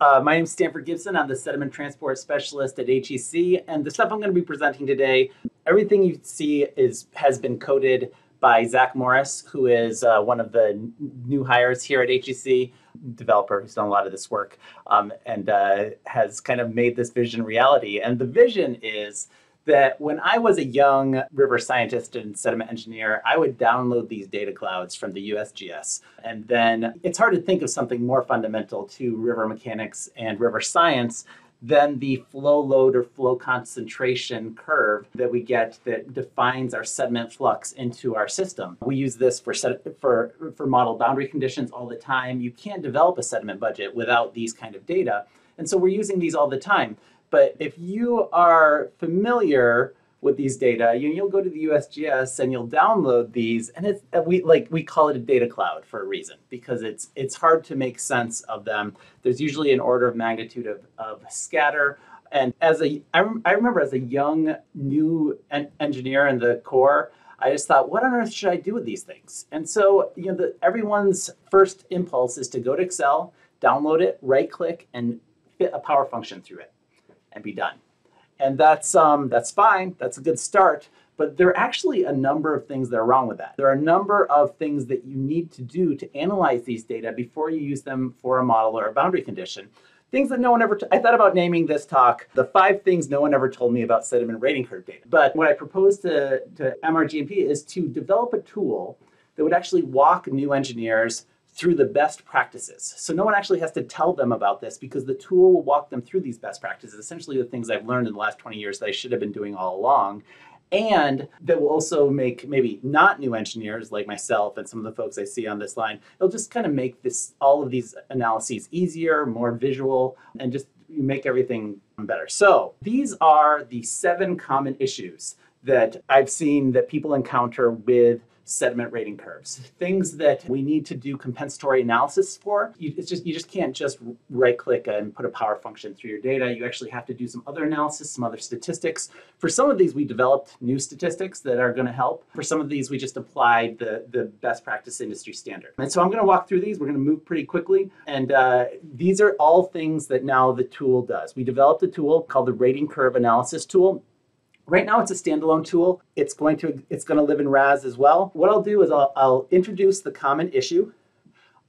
Uh, my name is Stanford Gibson. I'm the sediment transport specialist at HEC, and the stuff I'm going to be presenting today, everything you see is has been coded by Zach Morris, who is uh, one of the new hires here at HEC, developer who's done a lot of this work, um, and uh, has kind of made this vision reality. And the vision is that when I was a young river scientist and sediment engineer, I would download these data clouds from the USGS. And then it's hard to think of something more fundamental to river mechanics and river science than the flow load or flow concentration curve that we get that defines our sediment flux into our system. We use this for for for model boundary conditions all the time. You can't develop a sediment budget without these kind of data. And so we're using these all the time. But if you are familiar with these data, you, you'll go to the USGS and you'll download these, and it's uh, we like we call it a data cloud for a reason because it's it's hard to make sense of them. There's usually an order of magnitude of, of scatter. And as a, I, rem- I remember as a young new en- engineer in the Corps, I just thought, what on earth should I do with these things? And so, you know, the, everyone's first impulse is to go to Excel, download it, right click, and fit a power function through it and be done. And that's um, that's fine. That's a good start. But there are actually a number of things that are wrong with that. There are a number of things that you need to do to analyze these data before you use them for a model or a boundary condition. Things that no one ever, t- I thought about naming this talk, the five things no one ever told me about sediment rating curve data. But what I proposed to, to MRGMP is to develop a tool that would actually walk new engineers through the best practices. So no one actually has to tell them about this because the tool will walk them through these best practices, essentially the things I've learned in the last 20 years that I should have been doing all along. And that will also make maybe not new engineers like myself and some of the folks I see on this line, it'll just kind of make this all of these analyses easier, more visual, and just make everything better. So these are the seven common issues that I've seen that people encounter with sediment rating curves. Things that we need to do compensatory analysis for. You, it's just you just can't just right click and put a power function through your data. You actually have to do some other analysis, some other statistics. For some of these, we developed new statistics that are going to help. For some of these, we just applied the the best practice industry standard. And so I'm going to walk through these. We're going to move pretty quickly, and uh, these are all things that now the tool does. We developed a tool called the rating curve analysis tool. Right now, it's a standalone tool. It's going to it's going to live in RAS as well. What I'll do is I'll, I'll introduce the common issue,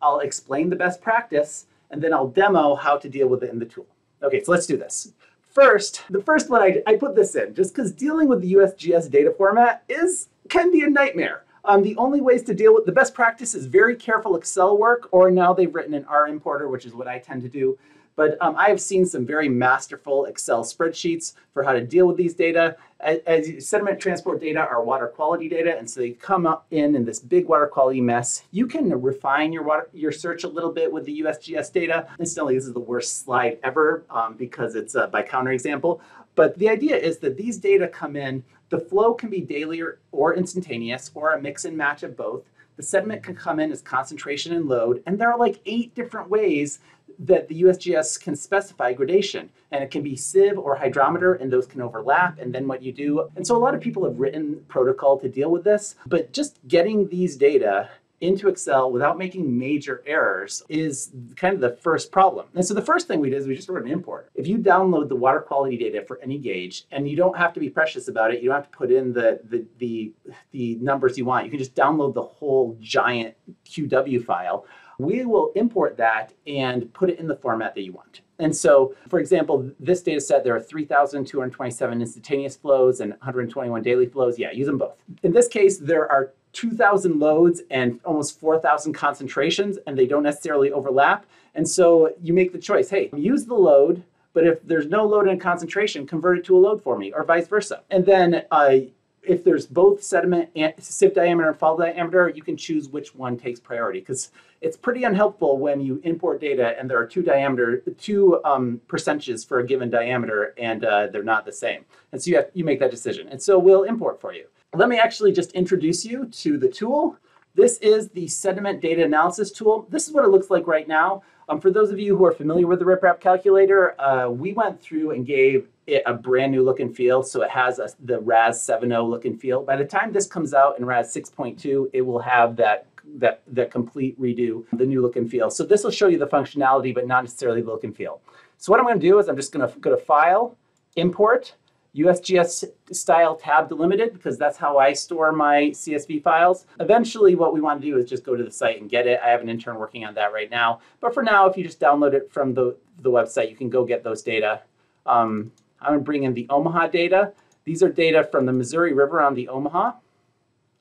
I'll explain the best practice, and then I'll demo how to deal with it in the tool. Okay, so let's do this. First, the first one I, I put this in just because dealing with the USGS data format is can be a nightmare. Um, the only ways to deal with the best practice is very careful Excel work, or now they've written an R importer, which is what I tend to do. But um, I have seen some very masterful Excel spreadsheets for how to deal with these data. As, sediment transport data are water quality data, and so they come up in in this big water quality mess. You can refine your water your search a little bit with the USGS data. Incidentally, this is the worst slide ever um, because it's uh, by counterexample. But the idea is that these data come in. The flow can be daily or, or instantaneous, or a mix and match of both. The sediment can come in as concentration and load, and there are like eight different ways that the USGS can specify gradation. And it can be sieve or hydrometer, and those can overlap, and then what you do. And so a lot of people have written protocol to deal with this, but just getting these data into Excel without making major errors is kind of the first problem. And so the first thing we did is we just wrote an import. If you download the water quality data for any gauge, and you don't have to be precious about it, you don't have to put in the the the, the numbers you want. You can just download the whole giant QW file we will import that and put it in the format that you want. And so, for example, this data set, there are 3,227 instantaneous flows and 121 daily flows. Yeah, use them both. In this case, there are 2,000 loads and almost 4,000 concentrations, and they don't necessarily overlap. And so you make the choice hey, use the load, but if there's no load and concentration, convert it to a load for me, or vice versa. And then uh, if there's both sediment and sieve diameter and fall diameter, you can choose which one takes priority because it's pretty unhelpful when you import data and there are two diameter, two um, percentages for a given diameter and uh, they're not the same. And so you, have, you make that decision. And so we'll import for you. Let me actually just introduce you to the tool. This is the sediment data analysis tool. This is what it looks like right now. Um, for those of you who are familiar with the RipRap calculator, uh, we went through and gave it a brand new look and feel. So it has a, the RAS 7.0 look and feel. By the time this comes out in RAS 6.2, it will have that that, that complete redo, the new look and feel. So this will show you the functionality, but not necessarily the look and feel. So what I'm going to do is I'm just going to go to File, Import, USGS style tab delimited because that's how I store my CSV files. Eventually, what we want to do is just go to the site and get it. I have an intern working on that right now. But for now, if you just download it from the, the website, you can go get those data. Um, I'm going to bring in the Omaha data. These are data from the Missouri River on the Omaha,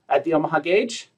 at the Omaha gauge.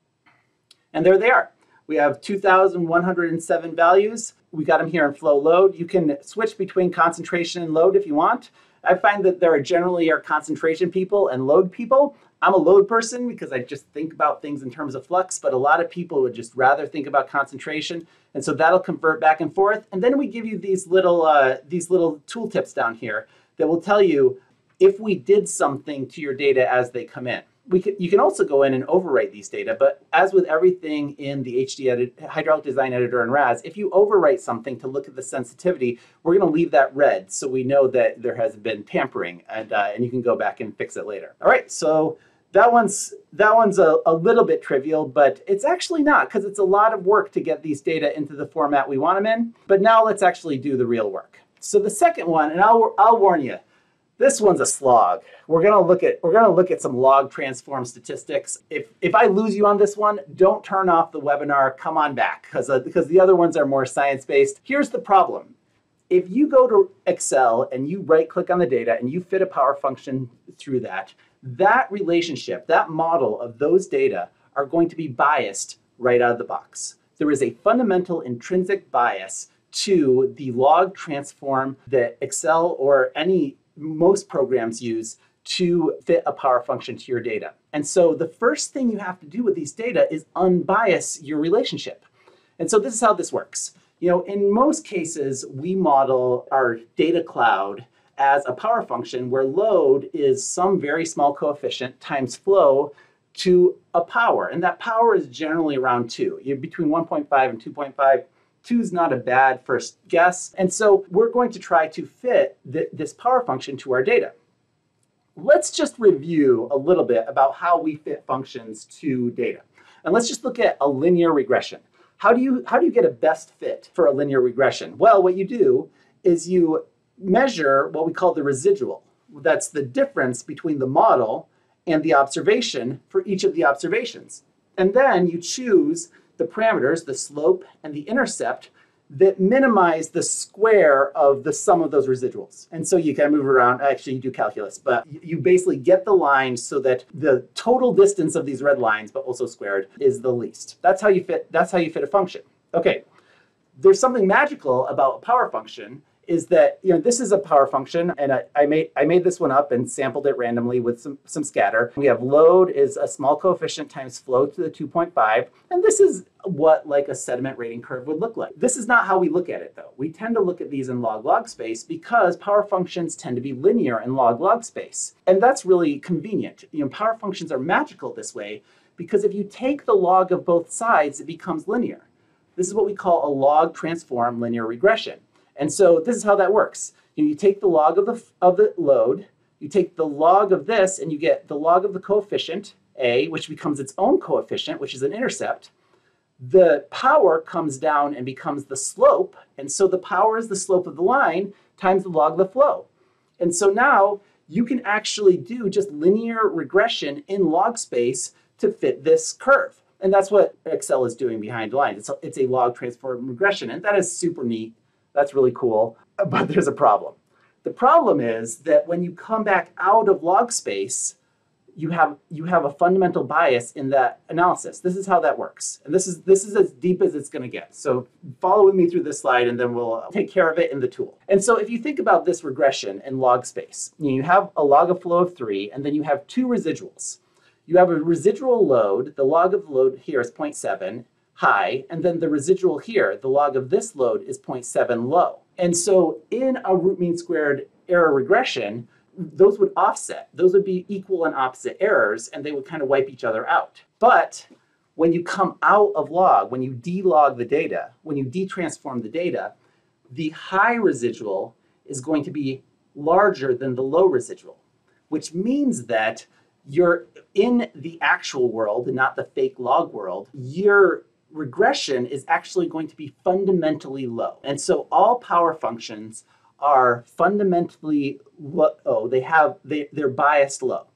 And there they are. We have 2,107 values. We got them here in flow load. You can switch between concentration and load if you want. I find that there are generally are concentration people and load people. I'm a load person because I just think about things in terms of flux, but a lot of people would just rather think about concentration. And so that'll convert back and forth. And then we give you these little, uh, these little tooltips down here that will tell you if we did something to your data as they come in we can, you can also go in and overwrite these data, but as with everything in the HD edit, hydraulic design editor and RAS, if you overwrite something to look at the sensitivity, we're going to leave that red so we know that there has been tampering, and uh, and you can go back and fix it later. All right, so that one's that one's a, a little bit trivial, but it's actually not because it's a lot of work to get these data into the format we want them in. But now let's actually do the real work. So the second one, and I'll I'll warn you this one's a slog. We're gonna look at we're gonna look at some log transform statistics. If if I lose you on this one, don't turn off the webinar. Come on back because uh, because the other ones are more science based. Here's the problem. If you go to Excel and you right click on the data and you fit a power function through that, that relationship, that model of those data are going to be biased right out of the box. There is a fundamental intrinsic bias to the log transform that Excel or any most programs use to fit a power function to your data. And so the first thing you have to do with these data is unbias your relationship. And so this is how this works. You know, in most cases, we model our data cloud as a power function where load is some very small coefficient times flow to a power. And that power is generally around two, You're between 1.5 and 2.5 Two is not a bad first guess. And so we're going to try to fit th this power function to our data. Let's just review a little bit about how we fit functions to data. And let's just look at a linear regression. How do you, how do you get a best fit for a linear regression? Well, what you do is you measure what we call the residual. That's the difference between the model and the observation for each of the observations. And then you choose the parameters, the slope and the intercept, that minimize the square of the sum of those residuals. And so you kind of move around, actually you do calculus, but you basically get the line so that the total distance of these red lines, but also squared, is the least. That's how you fit, that's how you fit a function. Okay, there's something magical about a power function is that you know this is a power function and I, I, made I made this one up and sampled it randomly with some, some scatter. We have load is a small coefficient times flow to the 2.5 and this is what like a sediment rating curve would look like. This is not how we look at it though. We tend to look at these in log-log space because power functions tend to be linear in log-log space. And that's really convenient. You know, power functions are magical this way because if you take the log of both sides, it becomes linear. This is what we call a log transform linear regression. And so this is how that works. You, take the log of the, of the load, you take the log of this, and you get the log of the coefficient, A, which becomes its own coefficient, which is an intercept. The power comes down and becomes the slope, and so the power is the slope of the line times the log of the flow. And so now you can actually do just linear regression in log space to fit this curve. And that's what Excel is doing behind the lines. It's a, it's a log transform regression, and that is super neat. That's really cool, but there's a problem. The problem is that when you come back out of log space, you have you have a fundamental bias in that analysis. This is how that works. And this is this is as deep as it's going to get. So follow with me through this slide and then we'll take care of it in the tool. And so if you think about this regression in log space, you have a log of flow of 3 and then you have two residuals. You have a residual load, the log of load here is 0.7 high, and then the residual here, the log of this load is 0.7 low. And so in a root mean squared error regression, those would offset. Those would be equal and opposite errors, and they would kind of wipe each other out. But when you come out of log, when you delog the data, when you detransform the data, the high residual is going to be larger than the low residual, which means that you're in the actual world and not the fake log world, your regression is actually going to be fundamentally low. And so all power functions are fundamentally low. Oh, they have they, they're biased low.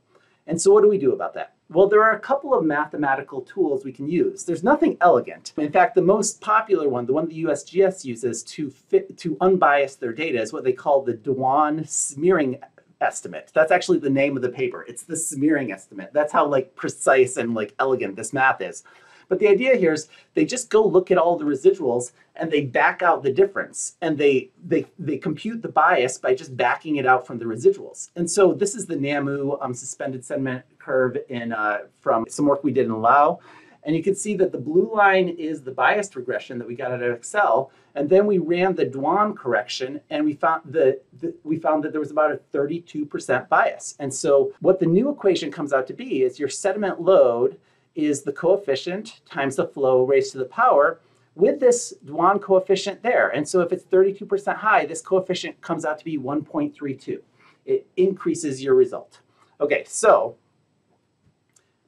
And so what do we do about that? Well, there are a couple of mathematical tools we can use. There's nothing elegant. In fact, the most popular one, the one the USGS uses to fit to unbias their data is what they call the Duan smearing estimate. That's actually the name of the paper. It's the smearing estimate. That's how like precise and like elegant this math is. But the idea here is they just go look at all the residuals and they back out the difference and they they they compute the bias by just backing it out from the residuals. And so this is the Nam Ou um, suspended sediment curve in uh, from some work we did in Lau. And you can see that the blue line is the biased regression that we got out of Excel. And then we ran the Duan correction and we found the, the, we found that there was about a 32% bias. And so what the new equation comes out to be is your sediment load is the coefficient times the flow raised to the power with this Duan coefficient there. And so if it's 32% high, this coefficient comes out to be 1.32. It increases your result. Okay, so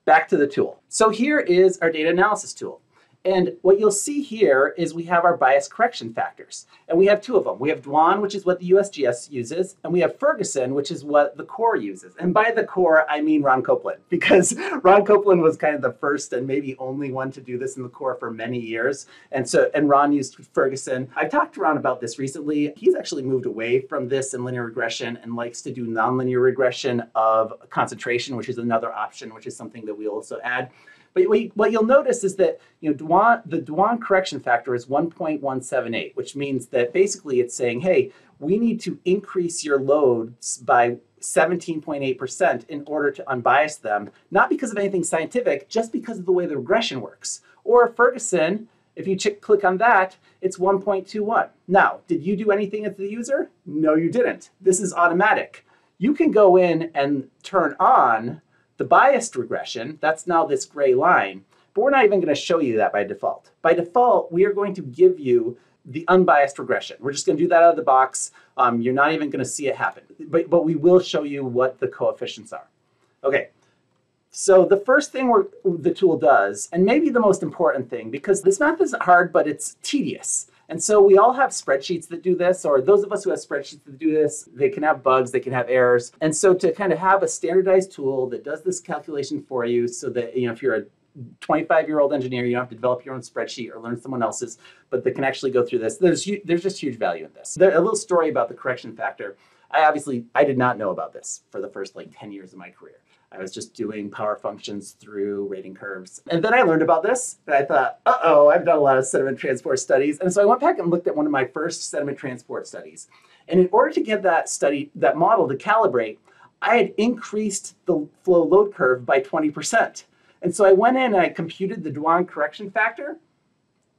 back to the tool. So here is our data analysis tool. And what you'll see here is we have our bias correction factors. And we have two of them. We have Duan, which is what the USGS uses, and we have Ferguson, which is what the Corps uses. And by the Corps, I mean Ron Copeland, because Ron Copeland was kind of the first and maybe only one to do this in the Corps for many years. And so, and Ron used Ferguson. I talked to Ron about this recently. He's actually moved away from this in linear regression and likes to do nonlinear regression of concentration, which is another option, which is something that we also add. But what you'll notice is that you know Duan, the Duan correction factor is 1.178, which means that basically it's saying, hey, we need to increase your loads by 17.8% in order to unbias them, not because of anything scientific, just because of the way the regression works. Or Ferguson, if you click on that, it's 1.21. Now, did you do anything as the user? No, you didn't. This is automatic. You can go in and turn on the biased regression, that's now this gray line, but we're not even going to show you that by default. By default, we are going to give you the unbiased regression. We're just going to do that out of the box. Um, you're not even going to see it happen, but, but we will show you what the coefficients are. Okay, so the first thing the tool does, and maybe the most important thing, because this math isn't hard, but it's tedious. And so we all have spreadsheets that do this, or those of us who have spreadsheets that do this, they can have bugs, they can have errors. And so to kind of have a standardized tool that does this calculation for you so that, you know, if you're a 25 year old engineer, you don't have to develop your own spreadsheet or learn someone else's, but that can actually go through this. There's, there's just huge value in this. There, a little story about the correction factor. I obviously, I did not know about this for the first like 10 years of my career. I was just doing power functions through rating curves. And then I learned about this, and I thought, uh oh, I've done a lot of sediment transport studies. And so I went back and looked at one of my first sediment transport studies. And in order to get that study, that model to calibrate, I had increased the flow load curve by 20%. And so I went in and I computed the Duan correction factor,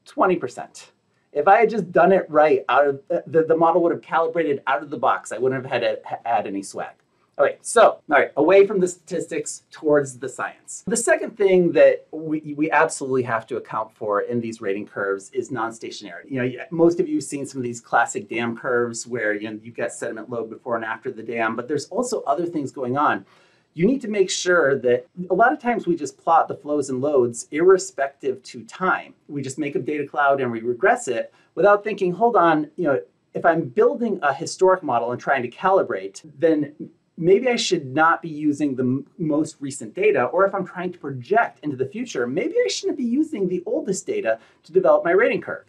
20%. If I had just done it right, out of the, the model would have calibrated out of the box. I wouldn't have had to add any swag. Okay, so, all right, away from the statistics towards the science. The second thing that we, we absolutely have to account for in these rating curves is non-stationarity. You know, most of you have seen some of these classic dam curves where you know, you've got sediment load before and after the dam, but there's also other things going on. You need to make sure that a lot of times we just plot the flows and loads irrespective to time. We just make a data cloud and we regress it without thinking, hold on, you know, if I'm building a historic model and trying to calibrate, then maybe I should not be using the m- most recent data, or if I'm trying to project into the future, maybe I shouldn't be using the oldest data to develop my rating curve.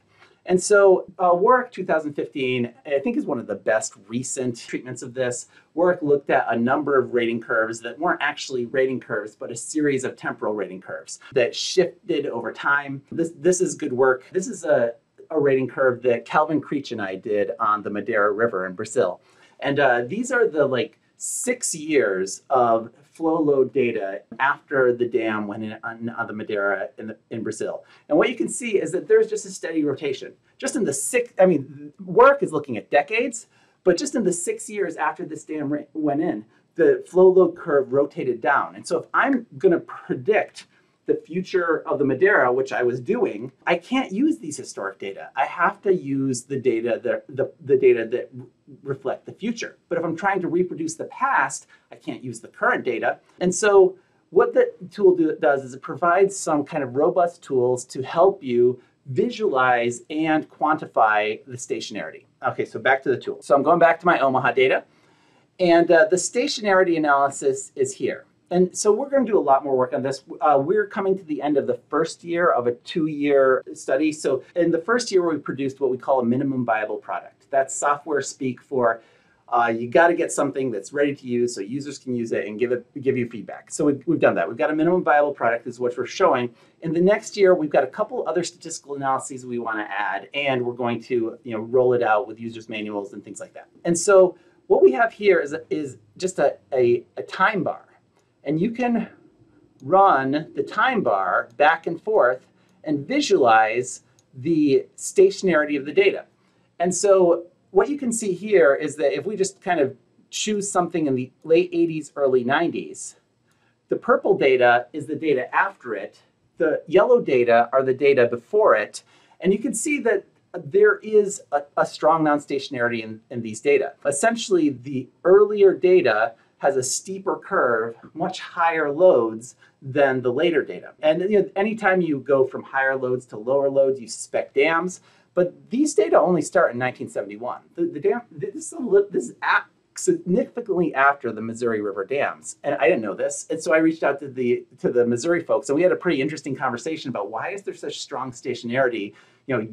And so, uh, Warrick 2015, I think, is one of the best recent treatments of this. Warrick looked at a number of rating curves that weren't actually rating curves, but a series of temporal rating curves that shifted over time. This, this is good work. This is a, a rating curve that Calvin Creech and I did on the Madeira River in Brazil. And uh, these are the like six years of flow load data after the dam went in on, the Madeira in, the, in Brazil. And what you can see is that there's just a steady rotation. Just in the six, I mean, work is looking at decades, but just in the six years after this dam went in, the flow load curve rotated down. And so if I'm going to predict the future of the Madeira, which I was doing, I can't use these historic data. I have to use the data that the, the data that reflect the future. But if I'm trying to reproduce the past, I can't use the current data. And so what the tool do, does is it provides some kind of robust tools to help you visualize and quantify the stationarity. Okay, so back to the tool. So I'm going back to my Omaha data, and uh, the stationarity analysis is here. And so we're going to do a lot more work on this. Uh, we're coming to the end of the first year of a two-year study. So in the first year, we produced what we call a minimum viable product. That's software speak for uh, you got to get something that's ready to use so users can use it and give it give you feedback. So we've, we've done that. We've got a minimum viable product is what we're showing. In the next year, we've got a couple other statistical analyses we want to add, and we're going to you know roll it out with users manuals and things like that. And so what we have here is, is just a, a, a time bar. And you can run the time bar back and forth and visualize the stationarity of the data. And so what you can see here is that if we just kind of choose something in the late 80s, early 90s, the purple data is the data after it, the yellow data are the data before it, and you can see that there is a, a strong non-stationarity in, in these data. Essentially, the earlier data has a steeper curve, much higher loads than the later data. And you know, anytime you go from higher loads to lower loads, you suspect dams. But these data only start in 1971. The, the dam, this, is this is significantly after the Missouri River dams, and I didn't know this. And so I reached out to the to the Missouri folks, and we had a pretty interesting conversation about why is there such strong stationarity, you know,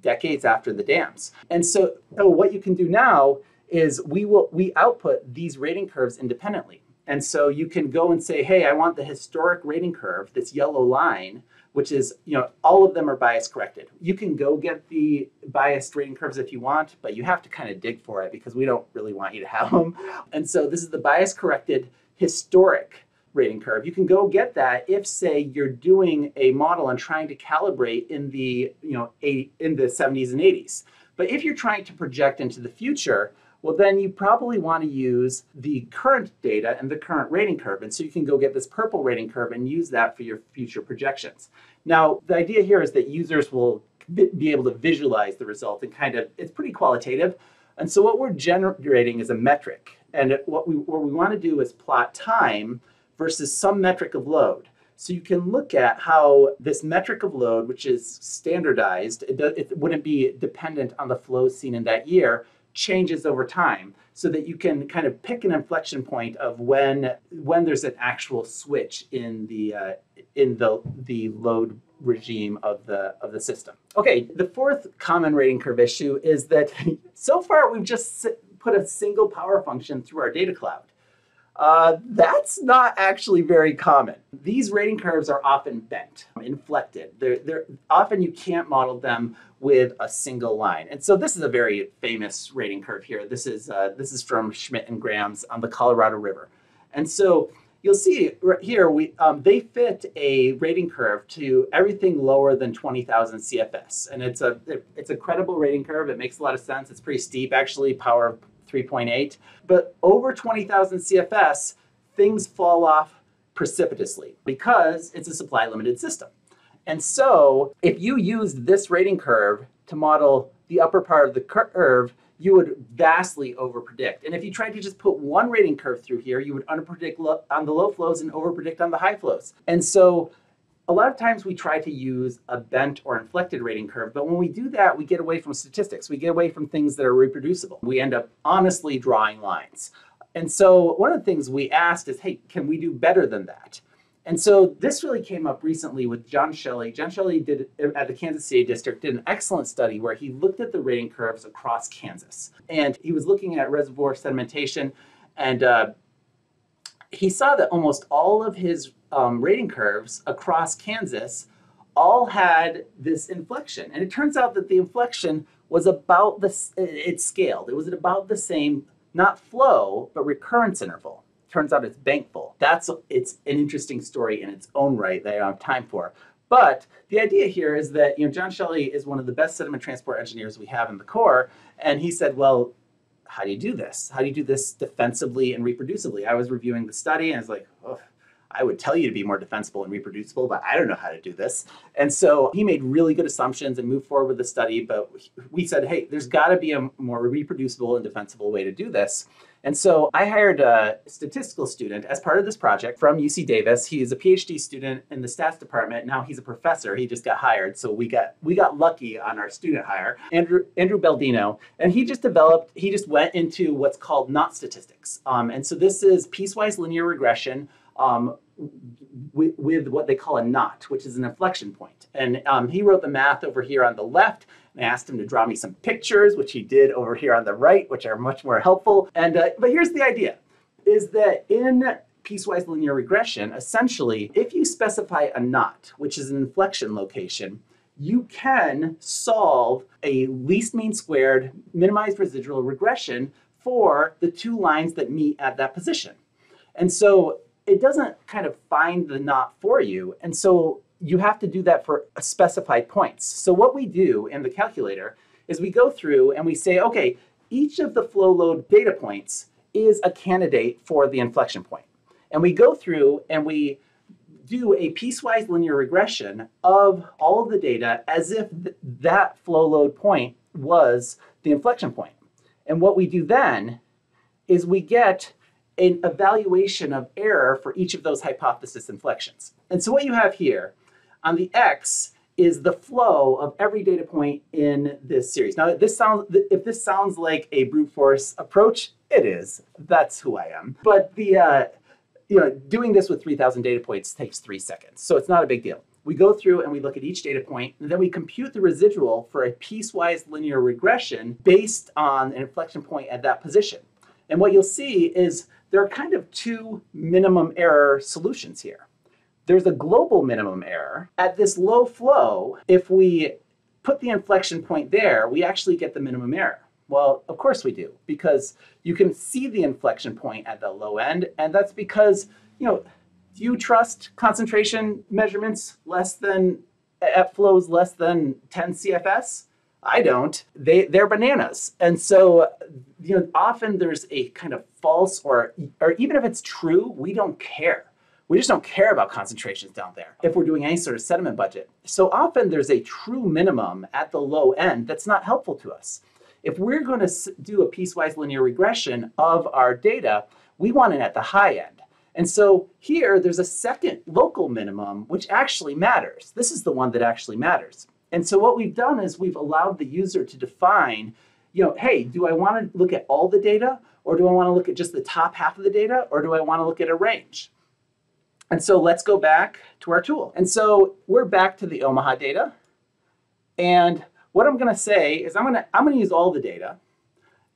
decades after the dams. And so, so what you can do now is we will we output these rating curves independently. And so you can go and say, hey, I want the historic rating curve, this yellow line, which is, you know, all of them are bias corrected. You can go get the biased rating curves if you want, but you have to kind of dig for it because we don't really want you to have them. And so this is the bias corrected historic rating curve. You can go get that if, say, you're doing a model and trying to calibrate in the, you know, in the 70s and 80s. But if you're trying to project into the future, well, then you probably want to use the current data and the current rating curve. And so you can go get this purple rating curve and use that for your future projections. Now, the idea here is that users will be able to visualize the result and kind of, it's pretty qualitative. And so what we're generating is a metric. And what we, what we want to do is plot time versus some metric of load. So you can look at how this metric of load, which is standardized, it, it wouldn't be dependent on the flow seen in that year, changes over time so that you can kind of pick an inflection point of when when there's an actual switch in the uh, in the the load regime of the of the system. Okay, the fourth common rating curve issue is that so far we've just put a single power function through our data cloud. Uh, that's not actually very common. These rating curves are often bent, inflected. They're, they're, often you can't model them with a single line. And so this is a very famous rating curve here. This is, uh, this is from Schmidt and Grams on the Colorado River. And so you'll see right here, we, um, they fit a rating curve to everything lower than 20,000 CFS. And it's a, it's a credible rating curve. It makes a lot of sense. It's pretty steep, actually, power of 3.8. But over 20,000 CFS, things fall off precipitously because it's a supply limited system. And so if you used this rating curve to model the upper part of the curve, you would vastly overpredict. And if you tried to just put one rating curve through here, you would underpredict on the low flows and overpredict on the high flows. And so a lot of times we try to use a bent or inflected rating curve, but when we do that, we get away from statistics. We get away from things that are reproducible. We end up honestly drawing lines. And so one of the things we asked is, hey, can we do better than that? And so this really came up recently with John Shelley. John Shelley did at the Kansas City District did an excellent study where he looked at the rating curves across Kansas, and he was looking at reservoir sedimentation, and uh, he saw that almost all of his um, rating curves across Kansas all had this inflection. And it turns out that the inflection was about the, it scaled. It was at about the same, not flow, but recurrence interval. Turns out it's bankfull. That's, it's an interesting story in its own right that I don't have time for. But the idea here is that, you know, John Shelley is one of the best sediment transport engineers we have in the Corps. And he said, well, how do you do this? How do you do this defensively and reproducibly? I was reviewing the study and I was like, oh, I would tell you to be more defensible and reproducible, but I don't know how to do this. And so he made really good assumptions and moved forward with the study. But we said, hey, there's got to be a more reproducible and defensible way to do this. And so I hired a statistical student as part of this project from UC Davis. He is a PhD student in the stats department. Now he's a professor. He just got hired. So we got we got lucky on our student hire. Andrew Andrew Baldino. And he just developed, he just went into what's called knot statistics. Um, and so this is piecewise linear regression um, with, with, what they call a knot, which is an inflection point. And um, he wrote the math over here on the left. I asked him to draw me some pictures, which he did over here on the right, which are much more helpful. And uh, but here's the idea: is that in piecewise linear regression, essentially, if you specify a knot, which is an inflection location, you can solve a least mean squared minimized residual regression for the two lines that meet at that position. And so it doesn't kind of find the knot for you. And so you have to do that for specified points. So what we do in the calculator is we go through and we say, okay, each of the flow load data points is a candidate for the inflection point. And we go through and we do a piecewise linear regression of all of the data as if th that flow load point was the inflection point. And what we do then is we get an evaluation of error for each of those hypothesis inflections. And so what you have here on the X is the flow of every data point in this series. Now, this sounds if this sounds like a brute force approach, it is. That's who I am. But the uh, you know doing this with 3,000 data points takes three seconds, so it's not a big deal. We go through and we look at each data point, and then we compute the residual for a piecewise linear regression based on an inflection point at that position. And what you'll see is there are kind of two minimum error solutions here there's a global minimum error. At this low flow, if we put the inflection point there, we actually get the minimum error. Well, of course we do, because you can see the inflection point at the low end, and that's because, you know, do you trust concentration measurements less than at flows less than 10 CFS? I don't. They they're bananas. And so you know often there's a kind of false or or even if it's true, we don't care. We just don't care about concentrations down there if we're doing any sort of sediment budget. So often there's a true minimum at the low end that's not helpful to us. If we're going to do a piecewise linear regression of our data, we want it at the high end. And so here there's a second local minimum which actually matters. This is the one that actually matters. And so what we've done is we've allowed the user to define, you know, hey, do I want to look at all the data or do I want to look at just the top half of the data or do I want to look at a range? And so let's go back to our tool. And so we're back to the Omaha data. And what I'm going to say is I'm going to I'm going to use all the data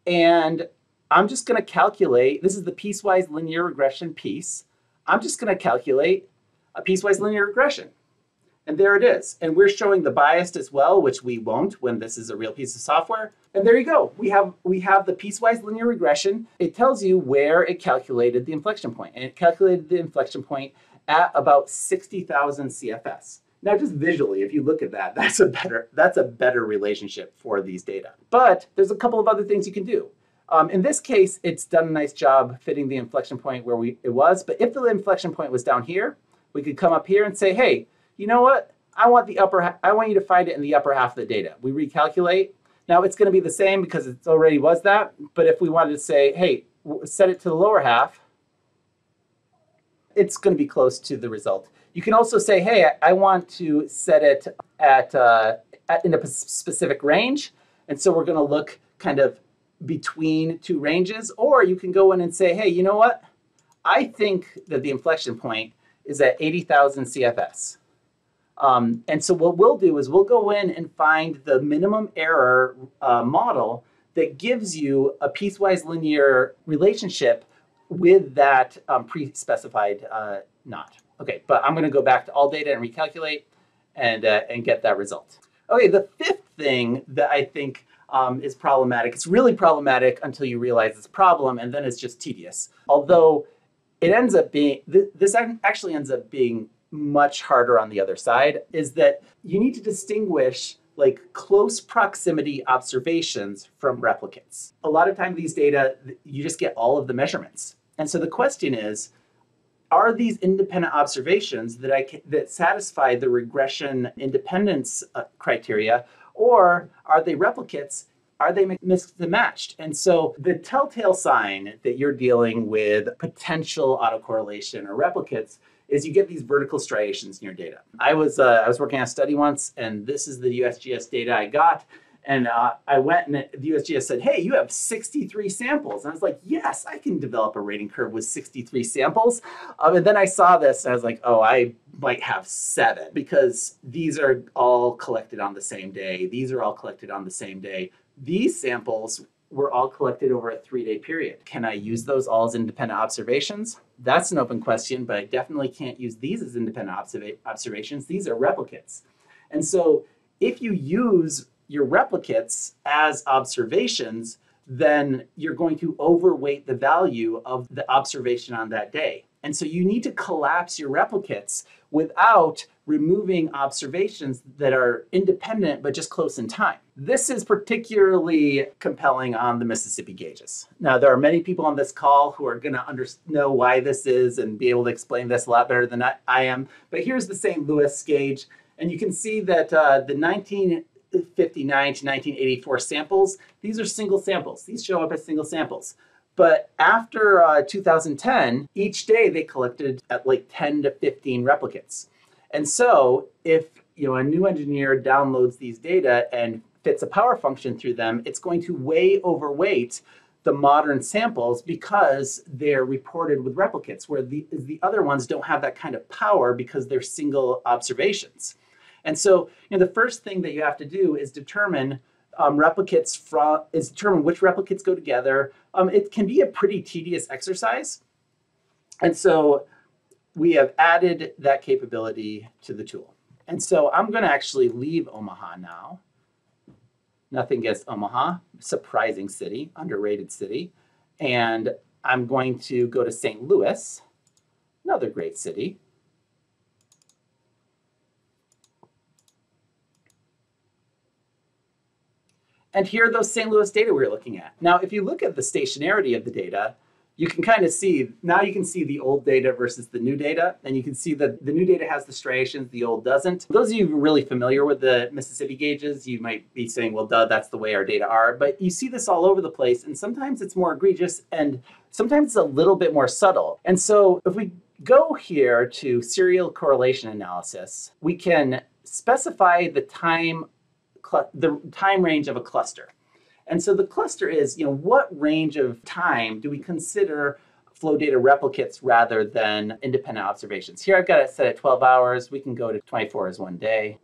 and I'm just going to calculate this is the piecewise linear regression piece. I'm just going to calculate a piecewise linear regression. And there it is. And we're showing the biased as well, which we won't when this is a real piece of software. And there you go. We have we have the piecewise linear regression. It tells you where it calculated the inflection point. And it calculated the inflection point at about 60,000 CFS. Now just visually, if you look at that, that's a better that's a better relationship for these data. But there's a couple of other things you can do. Um, in this case, it's done a nice job fitting the inflection point where we it was. But if the inflection point was down here, we could come up here and say, hey, you know what? I want the upper, I want you to find it in the upper half of the data. We recalculate. Now it's going to be the same because it already was that. But if we wanted to say, hey, set it to the lower half, it's going to be close to the result. You can also say, hey, I want to set it at, uh, at in a specific range. And so we're going to look kind of between two ranges. Or you can go in and say, hey, you know what? I think that the inflection point is at 80,000 CFS. Um, and so what we'll do is we'll go in and find the minimum error uh, model that gives you a piecewise linear relationship with that um, pre-specified uh, knot. Okay, but I'm going to go back to all data and recalculate and, uh, and get that result. Okay, the fifth thing that I think um, is problematic, it's really problematic until you realize it's a problem and then it's just tedious. Although it ends up being, th this actually ends up being much harder on the other side is that you need to distinguish like close proximity observations from replicates. A lot of time these data, you just get all of the measurements. And so the question is, are these independent observations that I can, that satisfy the regression independence uh, criteria, or are they replicates? Are they mixed and matched? And so the telltale sign that you're dealing with potential autocorrelation or replicates is you get these vertical striations in your data. I was uh, I was working on a study once, and this is the USGS data I got. And uh, I went and the USGS said, hey, you have 63 samples. And I was like, yes, I can develop a rating curve with 63 samples. Um, and then I saw this and I was like, oh, I might have seven because these are all collected on the same day. These are all collected on the same day. These samples were all collected over a three day period. Can I use those all as independent observations? That's an open question, but I definitely can't use these as independent observa observations. These are replicates. And so if you use your replicates as observations, then you're going to overweight the value of the observation on that day. And so you need to collapse your replicates without removing observations that are independent but just close in time. This is particularly compelling on the Mississippi gauges. Now, there are many people on this call who are going to under- know why this is and be able to explain this a lot better than I, I am. But here's the St. Louis gauge. And you can see that uh, the 19 1959 to 1984 samples, these are single samples. These show up as single samples. But after uh, 2010, each day they collected at like 10 to 15 replicates. And so if you know a new engineer downloads these data and fits a power function through them, it's going to way overweight the modern samples because they're reported with replicates, where the, the other ones don't have that kind of power because they're single observations. And so, you know, the first thing that you have to do is determine um, replicates from is determine which replicates go together. Um, it can be a pretty tedious exercise, and so we have added that capability to the tool. And so I'm going to actually leave Omaha now. Nothing against Omaha, surprising city, underrated city, and I'm going to go to St. Louis, another great city. And here are those St. Louis data we are looking at. Now, if you look at the stationarity of the data, you can kind of see, now you can see the old data versus the new data, and you can see that the new data has the striations, the old doesn't. Those of you who are really familiar with the Mississippi gauges, you might be saying, well, duh, that's the way our data are. But you see this all over the place, and sometimes it's more egregious, and sometimes it's a little bit more subtle. And so if we go here to serial correlation analysis, we can specify the time the time range of a cluster. And so the cluster is, you know, what range of time do we consider flow data replicates rather than independent observations? Here I've got it set at 12 hours. We can go to 24 as one day.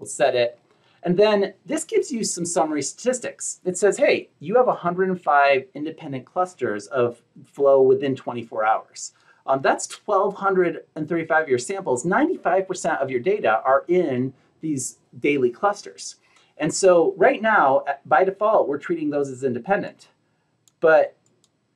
We'll set it. And then this gives you some summary statistics. It says, hey, you have 105 independent clusters of flow within 24 hours. Um, that's 1,235 of your samples. 95% of your data are in these daily clusters. And so right now, uh, by default, we're treating those as independent. But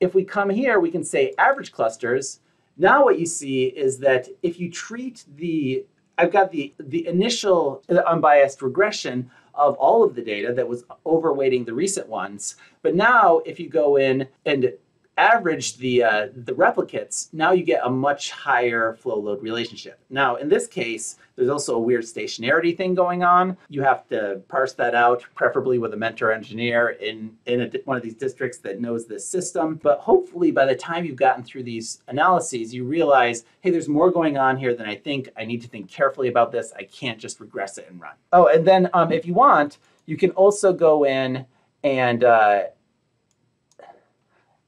if we come here, we can say average clusters. Now what you see is that if you treat the, I've got the, the initial uh, unbiased regression of all of the data that was overweighting the recent ones. But now if you go in and average the, uh, the replicates, now you get a much higher flow load relationship. Now, in this case, there's also a weird stationarity thing going on. You have to parse that out, preferably with a mentor engineer in, in a, one of these districts that knows this system. But hopefully, by the time you've gotten through these analyses, you realize, hey, there's more going on here than I think. I need to think carefully about this. I can't just regress it and run. Oh, and then um, if you want, you can also go in and uh,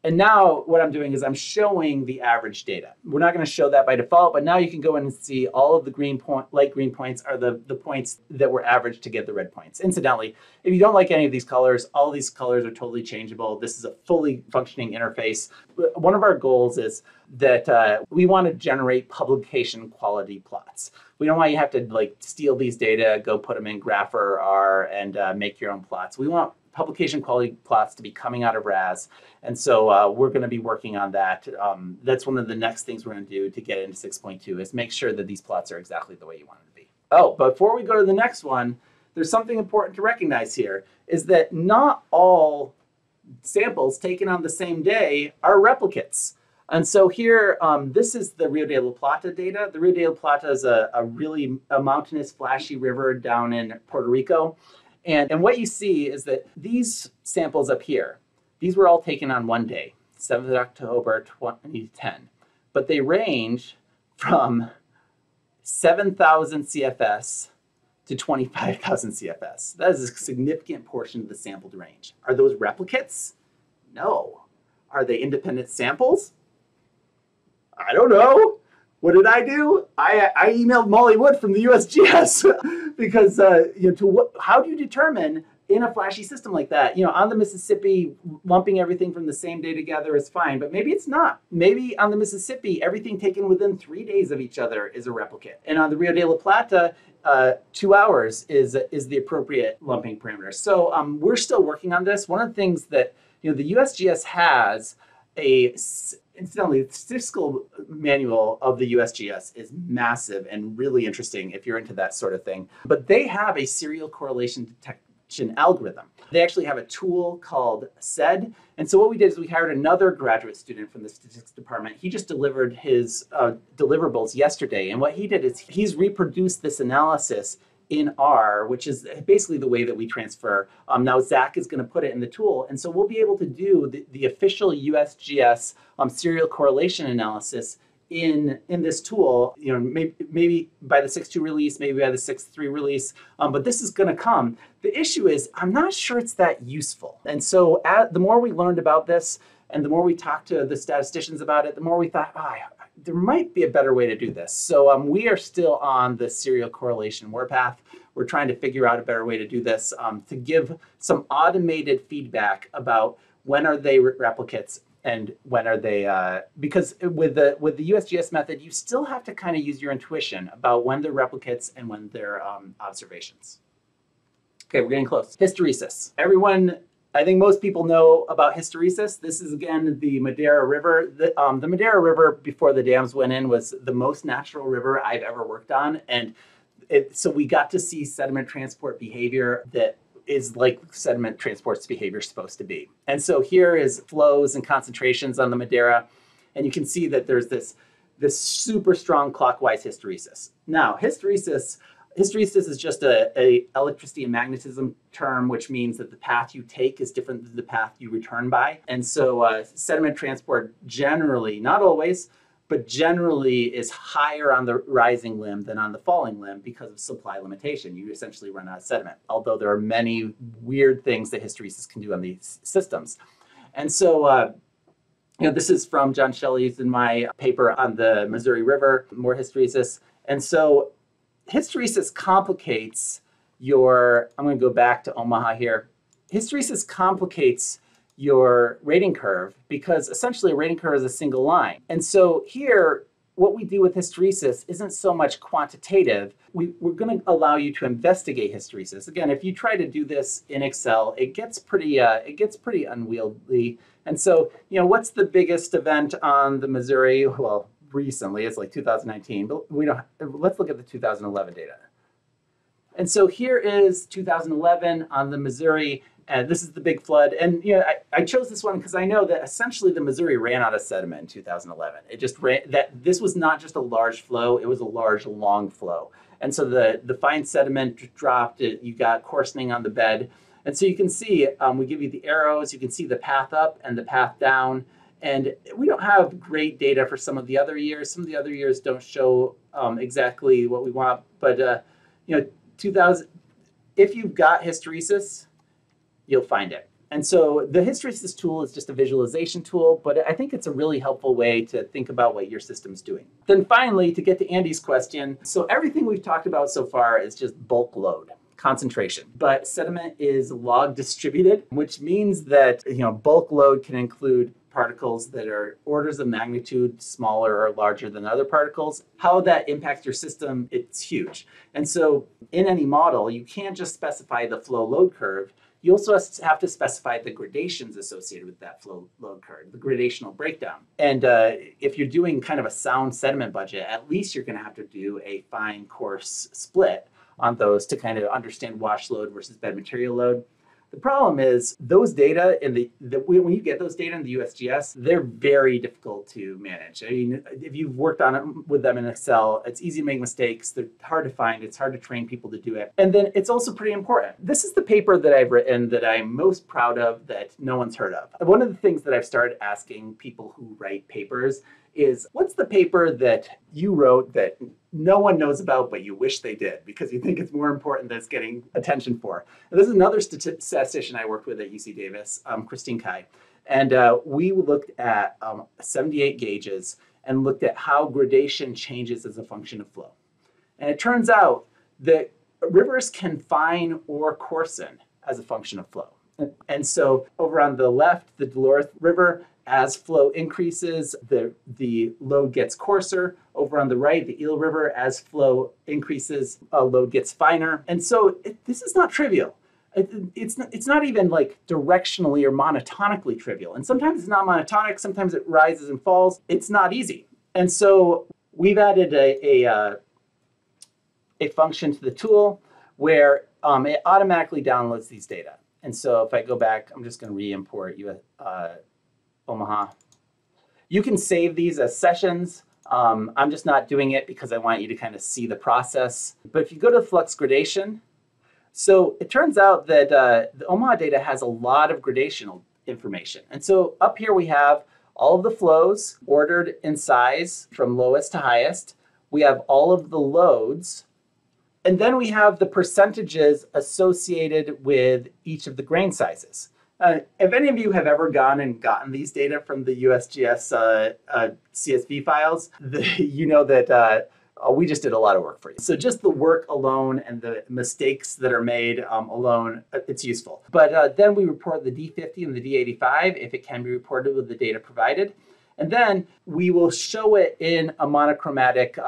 and now what I'm doing is I'm showing the average data. We're not going to show that by default, but now you can go in and see all of the green point, light green points are the, the points that were averaged to get the red points. Incidentally, if you don't like any of these colors, all these colors are totally changeable. This is a fully functioning interface. One of our goals is that uh, we want to generate publication quality plots. We don't want you to have to like steal these data, go put them in Grapher or R and uh, make your own plots. We want publication quality plots to be coming out of RAS. And so uh, we're going to be working on that. Um, that's one of the next things we're going to do to get into 6.2 is make sure that these plots are exactly the way you want them to be. Oh, before we go to the next one, there's something important to recognize here is that not all samples taken on the same day are replicates. And so here, um, this is the Rio de la Plata data. The Rio de la Plata is a, a really a mountainous, flashy river down in Puerto Rico. And, and what you see is that these samples up here, these were all taken on one day, 7th October 2010. But they range from 7,000 CFS to 25,000 CFS. That is a significant portion of the sampled range. Are those replicates? No. Are they independent samples? I don't know. What did I do? I, I emailed Molly Wood from the USGS because uh, you know to what, how do you determine in a flashy system like that, you know, on the Mississippi, lumping everything from the same day together is fine, but maybe it's not. Maybe on the Mississippi, everything taken within three days of each other is a replicate, and on the Rio de la Plata, uh, two hours is is the appropriate lumping parameter. So um, we're still working on this. One of the things that you know the USGS has a incidentally, the statistical manual of the USGS is massive and really interesting if you're into that sort of thing. But they have a serial correlation detection algorithm. They actually have a tool called SED. And so what we did is we hired another graduate student from the statistics department. He just delivered his uh, deliverables yesterday. And what he did is he's reproduced this analysis in R, which is basically the way that we transfer. Um, now Zach is going to put it in the tool, and so we'll be able to do the, the official USGS um, serial correlation analysis in in this tool. You know, maybe, maybe by the 6.2 release, maybe by the 6.3 release, um, but this is going to come. The issue is I'm not sure it's that useful, and so at, the more we learned about this, and the more we talked to the statisticians about it, the more we thought, oh, there might be a better way to do this. So um, we are still on the serial correlation warpath. We're trying to figure out a better way to do this um, to give some automated feedback about when are they replicates and when are they uh, because with the with the USGS method you still have to kind of use your intuition about when they're replicates and when they're um, observations. Okay, we're getting close. Hysteresis. Everyone I think most people know about hysteresis. This is again the Madeira River. The, um, the, Madeira River before the dams went in was the most natural river I've ever worked on, and it, so we got to see sediment transport behavior that is like sediment transport's behavior is supposed to be. And so here is flows and concentrations on the Madeira. and you can see that there's this this super strong clockwise hysteresis. Now hysteresis Hysteresis is just a, a, electricity and magnetism term, which means that the path you take is different than the path you return by. And so uh, sediment transport generally, not always, but generally is higher on the rising limb than on the falling limb because of supply limitation. You essentially run out of sediment, although there are many weird things that hysteresis can do on these systems. And so, uh, you know, this is from John Shelley's in my paper on the Missouri River, more hysteresis. And so hysteresis complicates your, I'm going to go back to Omaha here. Hysteresis complicates your rating curve because essentially a rating curve is a single line. And so here, what we do with hysteresis isn't so much quantitative. We, are going to allow you to investigate hysteresis. Again, if you try to do this in Excel, it gets pretty uh, it gets pretty unwieldy. And so, you know, what's the biggest event on the Missouri? Well, recently. It's like 2019, but we don't. Let's look at the 2011 data. And so here is 2011 on the Missouri, and this is the big flood. And you know, I, I chose this one because I know that essentially the Missouri ran out of sediment in 2011. It just ran that this was not just a large flow; it was a large, long flow. And so the the fine sediment dropped. It, you got coarsening on the bed. And so you can see, um, we give you the arrows. You can see the path up and the path down. And we don't have great data for some of the other years. Some of the other years don't show um, exactly what we want. But uh, you know, 2000, if you've got hysteresis, you'll find it. And so the hysteresis tool is just a visualization tool, but I think it's a really helpful way to think about what your system's doing. Then finally, to get to Andy's question, so everything we've talked about so far is just bulk load concentration. But sediment is log distributed, which means that you know bulk load can include particles that are orders of magnitude smaller or larger than other particles. How that impacts your system, it's huge. And so in any model, you can't just specify the flow load curve. You also have to specify the gradations associated with that flow load curve, the gradational breakdown. And uh, if you're doing kind of a sound sediment budget, at least you're going to have to do a fine coarse split on those to kind of understand wash load versus bed material load. The problem is those data in the, the when you get those data in the USGS, they're very difficult to manage. I mean, if you've worked on it with them in Excel, it's easy to make mistakes. They're hard to find. It's hard to train people to do it. And then it's also pretty important. This is the paper that I've written that I'm most proud of that no one's heard of. One of the things that I've started asking people who write papers is what's the paper that you wrote that no one knows about, but you wish they did because you think it's more important than it's getting attention for. And this is another statistician I worked with at UC Davis, um, Christine Kai. And uh, we looked at um, 78 gauges and looked at how gradation changes as a function of flow. And it turns out that rivers can fine or coarsen as a function of flow. And so over on the left, the Dolores River as flow increases, the, the load gets coarser. Over on the right, the Eel River, as flow increases, uh, load gets finer. And so it, this is not trivial. It, it's, not, it's not even like directionally or monotonically trivial. And sometimes it's not monotonic, sometimes it rises and falls. It's not easy. And so we've added a, a, uh, a function to the tool where um, it automatically downloads these data. And so if I go back, I'm just going to re-import uh, Omaha. You can save these as sessions. Um, I'm just not doing it because I want you to kind of see the process. But if you go to flux gradation, so it turns out that uh, the Omaha data has a lot of gradational information. And so up here we have all of the flows ordered in size from lowest to highest. We have all of the loads. And then we have the percentages associated with each of the grain sizes. Uh, if any of you have ever gone and gotten these data from the USGS uh, uh, CSV files, the, you know that uh, uh, we just did a lot of work for you. So just the work alone and the mistakes that are made um, alone, uh, it's useful. But then we report the D50 and the D85 if it can be reported with the data provided. And then we will show it in a monochromatic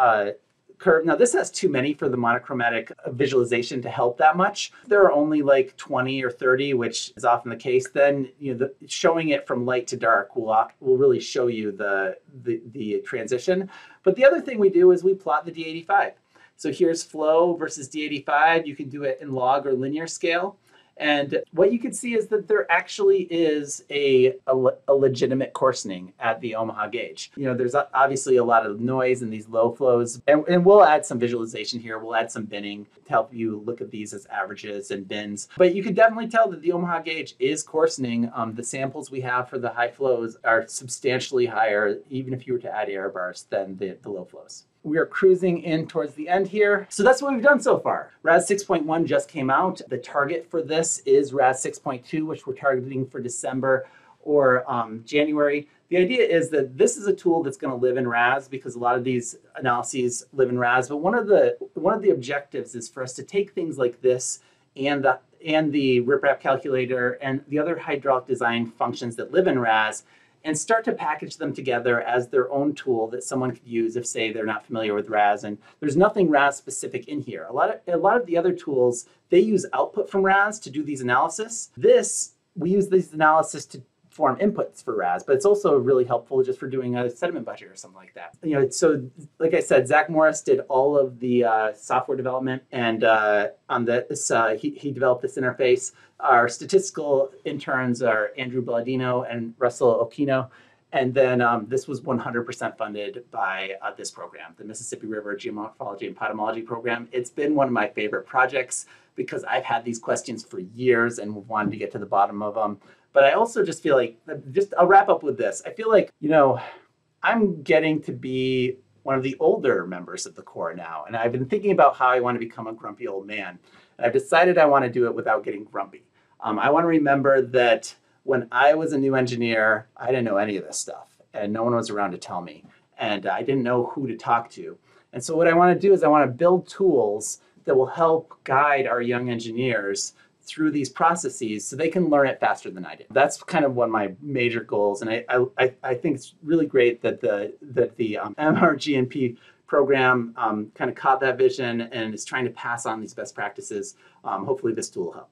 curve. Now this has too many for the monochromatic visualization to help that much. There are only like 20 or 30, which is often the case. Then you know, the, showing it from light to dark will, will really show you the, the, the transition. But the other thing we do is we plot the D85. So here's flow versus D85. You can do it in log or linear scale. And what you can see is that there actually is a, a, a, legitimate coarsening at the Omaha gauge. You know, there's obviously a lot of noise in these low flows, and, and we'll add some visualization here. We'll add some binning to help you look at these as averages and bins. But you can definitely tell that the Omaha gauge is coarsening. Um, the samples we have for the high flows are substantially higher, even if you were to add error bars, than the, the low flows. We are cruising in towards the end here. So that's what we've done so far. RAS 6.1 just came out. The target for this is RAS 6.2, which we're targeting for December or um, January. The idea is that this is a tool that's going to live in RAS because a lot of these analyses live in RAS. But one of the one of the objectives is for us to take things like this and the and the riprap calculator and the other hydraulic design functions that live in RAS and start to package them together as their own tool that someone could use if, say, they're not familiar with RAS. And there's nothing RAS specific in here. A lot of, a lot of the other tools, they use output from RAS to do these analysis. This, we use these analysis to form inputs for RAS, but it's also really helpful just for doing a sediment budget or something like that. You know, so like I said, Zach Morris did all of the uh, software development, and uh, on this, uh, he, he developed this interface. Our statistical interns are Andrew Balladino and Russell Okino. And then um, this was 100% funded by uh, this program, the Mississippi River Geomorphology and Potamology program. It's been one of my favorite projects because I've had these questions for years and wanted to get to the bottom of them. But I also just feel like, just I'll wrap up with this. I feel like, you know, I'm getting to be one of the older members of the Corps now. And I've been thinking about how I want to become a grumpy old man. And I've decided I want to do it without getting grumpy. Um, I want to remember that when I was a new engineer, I didn't know any of this stuff. And no one was around to tell me. And I didn't know who to talk to. And so what I want to do is I want to build tools that will help guide our young engineers through these processes so they can learn it faster than I did. That's kind of one of my major goals, and I I, I think it's really great that the that the um, MRG&P program um, kind of caught that vision and is trying to pass on these best practices. Um, hopefully, this tool will help.